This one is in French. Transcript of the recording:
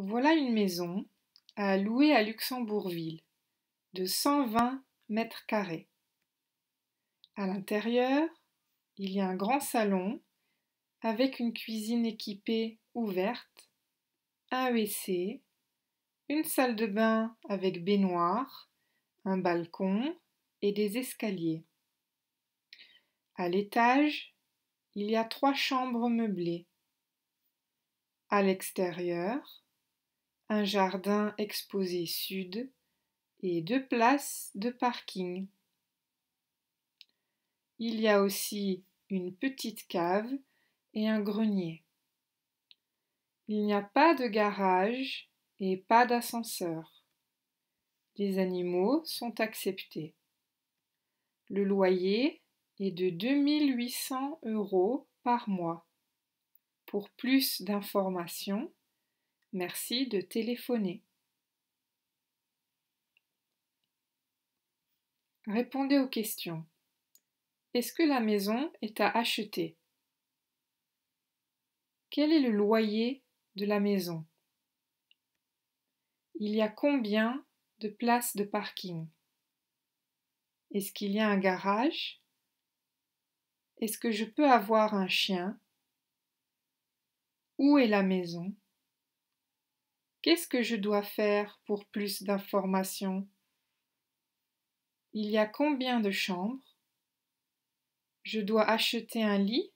Voilà une maison à louer à Luxembourgville de 120 mètres carrés. À l'intérieur, il y a un grand salon avec une cuisine équipée ouverte, un WC, une salle de bain avec baignoire, un balcon et des escaliers. À l'étage, il y a trois chambres meublées. À l'extérieur, un jardin exposé sud et deux places de parking. Il y a aussi une petite cave et un grenier. Il n'y a pas de garage et pas d'ascenseur. Les animaux sont acceptés. Le loyer est de 2800 euros par mois. Pour plus d'informations, merci de téléphoner. Répondez aux questions. Est-ce que la maison est à acheter? Quel est le loyer de la maison? Il y a combien de places de parking? Est-ce qu'il y a un garage? Est-ce que je peux avoir un chien? Où est la maison? Qu'est-ce que je dois faire pour plus d'informations? Il y a combien de chambres? Je dois acheter un lit?